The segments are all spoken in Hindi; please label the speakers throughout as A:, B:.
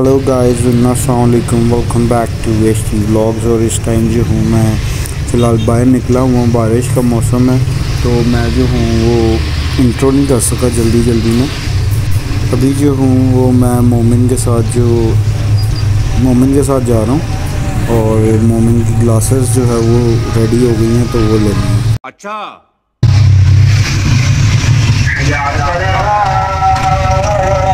A: हेलो गाइस वालेकुम welcome back to west vlogs और इस टाइम जो हूँ मैं फ़िलहाल बाहर निकला हुआ बारिश का मौसम है तो मैं जो हूँ वो इंट्रो नहीं कर सका जल्दी जल्दी में। अभी जो हूँ वो मैं मोमिन के साथ जो मोमिन के साथ जा रहा हूँ। और मोमिन की ग्लासेस जो है वो रेडी हो गई हैं तो वो लेनी है।
B: अच्छा।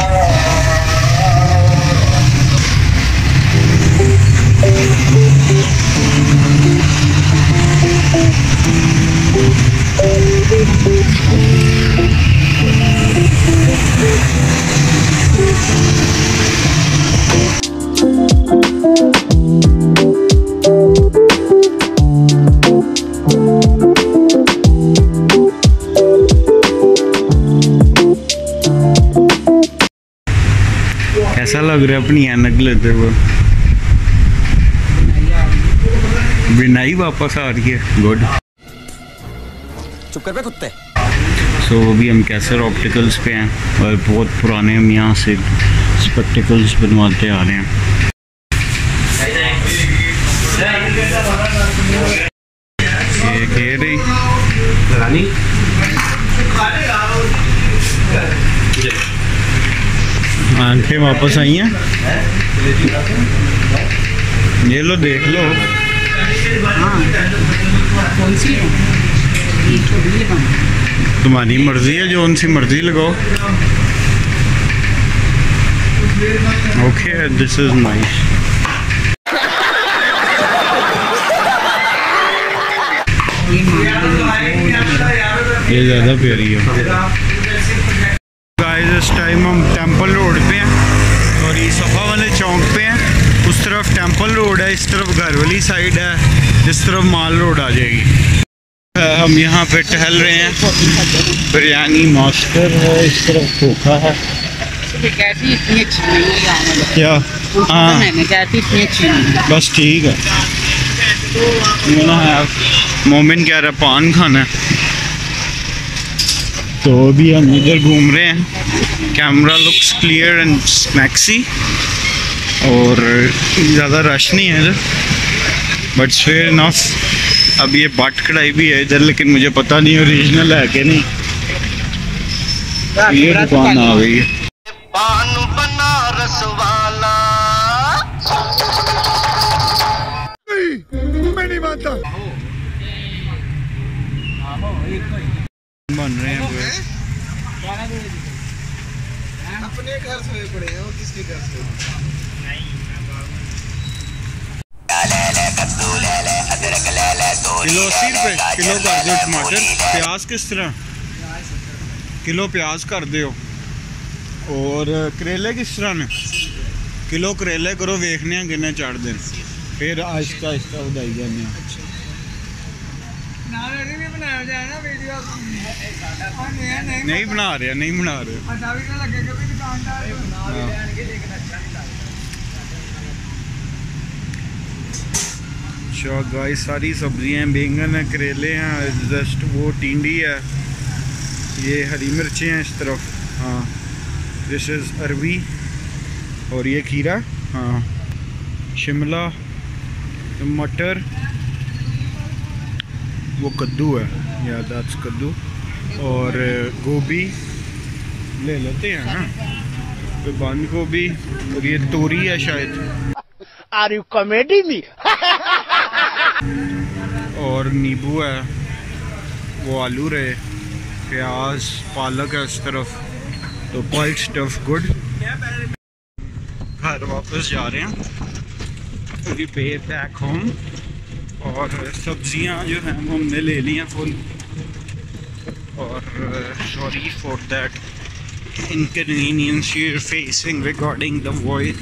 C: कैसा लग रहा है अपनी ऐनक लेते बिनाई वापस आ रही है. गुड
B: चुप कर कुत्ते.
C: सो so, अभी हम कैसर ऑप्टिकल्स पे हैं और बहुत पुराने हम यहाँ से स्पेक्टिकल्स बनवाते आ रहे हैं. ये कह रही
B: रानी?
C: आँखें वापस आई हैं. ये लो देख लो.
D: कौन सी है
C: तुम्हारी मर्ज़ी है, जो उनसी मर्ज़ी लगाओ। ओके दिस इज़
D: ये
C: ये ज़्यादा प्यारी है। गाइस इस टाइम हम टेंपल रोड पे हैं और ये सफ़ा वाले चौक पे हैं। उस तरफ़ टेंपल रोड है, इस तरफ़ घर वाली साइड है। इस तरफ़ माल रोड आ जाएगी। हम यहाँ पे टहल रहे हैं। बिरयानी मास्टर है इस तरफ़ धोखा है।
D: कैसी इतनी अच्छी नहीं है
C: क्या? बस ठीक है। मोमिन कह रहा पान खाना है। तो अभी हम इधर घूम रहे हैं। कैमरा लुक्स क्लियर एंड स्नैक्सी और ज़्यादा रश नहीं है इधर। बट फेयर इनफ अब ये बाट कढ़ाई भी है इधर लेकिन मुझे पता नहीं ओरिजिनल है कि नहीं। ये दुकान आ गई है। बन रहे हैं
E: अपने घर सोए पड़े हैं और किसके घर सोए
C: किलो अस्सी रुपए किलो कर दो टमाटर प्याज किस तरह? किलो प्याज कर दो और करेले किस तरह ने? किलो करेले करो वेखने किन्ने चढ़ दे। फिर आहिस्ता आहिस्ता उदाई जाने नहीं बना रहे नहीं बना रहे। अच्छा गाइस सारी सब्ज़ियाँ बैंगन है करेले हैं जस्ट वो टिंडी है ये हरी मिर्चें हैं इस तरफ़ हाँ दिस इज़ अरवी और ये खीरा हाँ शिमला मटर वो कद्दू है या दैट्स कद्दू और गोभी ले लेते हैं ना बंद गोभी और ये तोरी है शायद
E: आर यू कॉमेडी मी
C: और नींबू है, वो आलू रहे प्याज, पालक है उस तरफ़। तो क्वाइट स्टफ़ गुड घर वापस जा रहे हैं। वी पे बैक होम और सब्ज़ियाँ जो हैं, वो हमने ले ली हैं फुल। और sorry for that inconvenience you're facing regarding the voice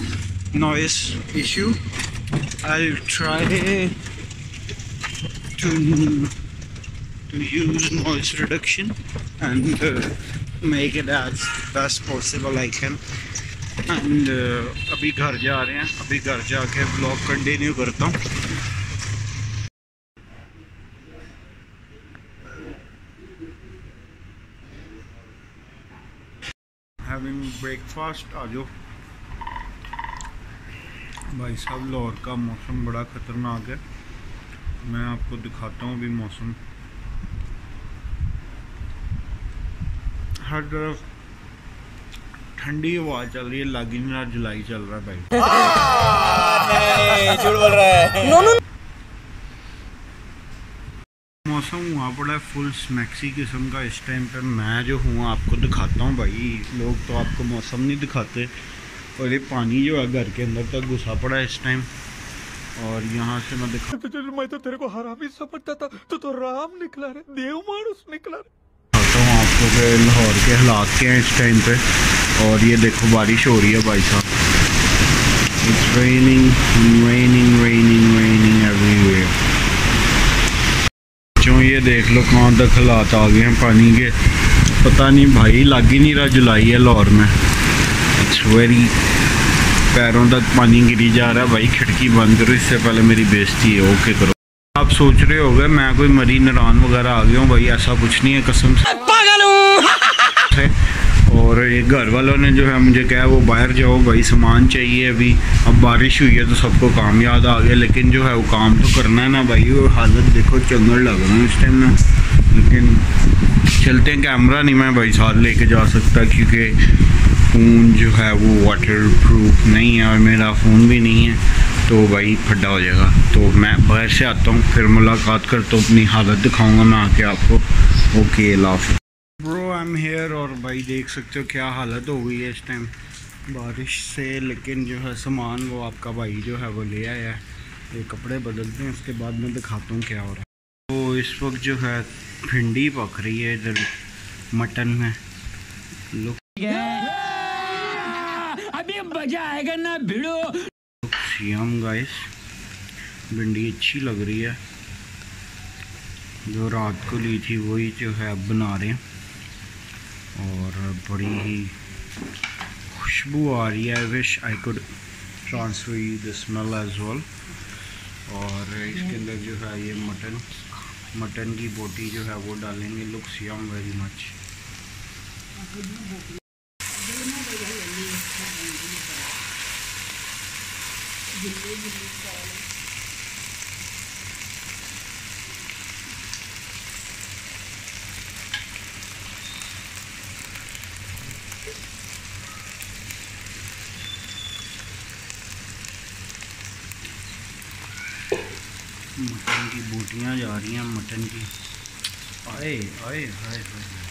C: noise issue I'll try to to use noise reduction and uh, make it as best possible I can and uh, अभी घर जा रहे हैं अभी घर जाके ब्लॉग कंटिन्यू करता हूँ having breakfast आ जाओ भाई साहब लाहौर का मौसम बड़ा ख़तरनाक है मैं आपको दिखाता हूँ अभी मौसम। हर तरफ़ ठंडी हवा चल रही है लागी नहीं रहा जुलाई चल रहा है भाई।
B: झूठ बोल रहा है।
C: मौसम हुआ पड़ा है फुल स्मैक्सी किस्म का। इस टाइम पर मैं जो हूँ आपको दिखाता हूँ भाई। लोग तो आपको मौसम नहीं दिखाते और ये पानी जो है घर के अंदर तक घुसा पड़ा है इस टाइम और यहाँ से मैं दिखा
E: मैं तो तेरे को हरामी समझता था तू तो राम निकला रे देव मानुस निकला रे।
C: दिखाता हूँ आपको कि लाहौर के हालात क्या हैं इस टाइम पे। और ये देखो बारिश हो रही है भाई साहब। It's raining raining raining raining everywhere जो ये देख लो कहाँ तक हालात आ गए हैं पानी के। पता नहीं भाई लग ही नहीं रहा जुलाई है लाहौर में। इट्स वेरी पैरों तक पानी गिरी जा रहा है। भाई खिड़की बंद करो इससे पहले मेरी बेइज्जती है ओके करो। आप सोच रहे होगे मैं कोई मरी नारान वगैरह आ गया हूँ भाई ऐसा कुछ नहीं है कसम से। है। और ये घर वालों ने जो है मुझे कहा वो बाहर जाओ भाई सामान चाहिए अभी। अब बारिश हुई है तो सबको काम याद आ गया लेकिन जो है वो काम तो करना है ना भाई वो हालत देखो चंगड़ लग रहा है इस टाइम ना। लेकिन चलते हैं कैमरा नहीं मैं भाई साथ लेके जा सकता क्योंकि फ़ोन जो है वो वाटर प्रूफ नहीं है और मेरा फ़ोन भी नहीं है तो भाई फड्डा हो जाएगा। तो मैं बाहर से आता हूँ, फिर मुलाकात कर तो अपनी हालत दिखाऊँगा मैं आके आपको। Okay laugh bro I am here और भाई देख सकते हो क्या हालत हो गई है इस टाइम बारिश से, लेकिन जो है सामान वो आपका भाई जो है वो ले आया है। ये कपड़े बदलते हैं, उसके बाद मैं दिखाता हूँ क्या हो रहा है। तो इस वक्त जो है भिंडी पक रही है इधर मटन में। लुक
D: मज़ा आएगा ना भिड़ो।
C: यम गाइस भिंडी अच्छी लग रही है। जो रात को ली थी, वही जो है बना रहे हैं। और बड़ी ही खुशबू आ रही है। Wish I could transfer you the smell as well और इसके अंदर जो है ये मटन मटन की बोटी जो है वो डालेंगे। Looks yum very much mutton की बोटियाँ जा रही हैं मटन की। आए आए हाय हाय